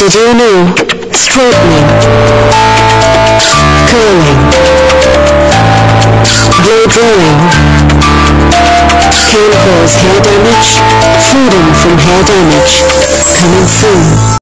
Did you know? Straightening. Curling. Blow drying. Can cause hair damage. Freedom from hair damage. Coming soon.